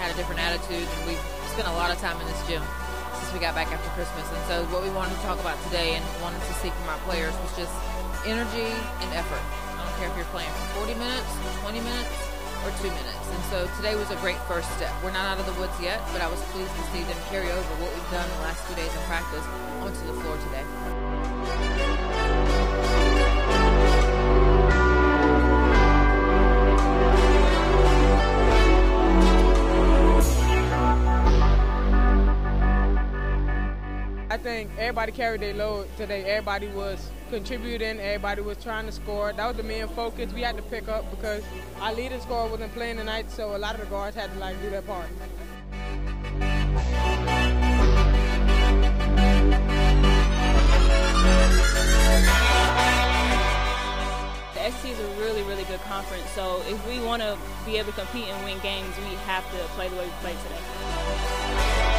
and we've spent a lot of time in this gym since we got back after Christmas. And so what we wanted to talk about today and wanted to see from our players was just energy and effort. I don't care if you're playing for 40 minutes, 20 minutes, or two minutes. And so today was a great first step. We're not out of the woods yet, but I was pleased to see them carry over what we've done the last two days in practice onto the floor today. I think everybody carried their load today. Everybody was contributing. Everybody was trying to score. That was the main focus. We had to pick up because our leading scorer wasn't playing tonight, so a lot of the guards had to like do their part. The SEC is a really, really good conference. So if we want to be able to compete and win games, we have to play the way we played today.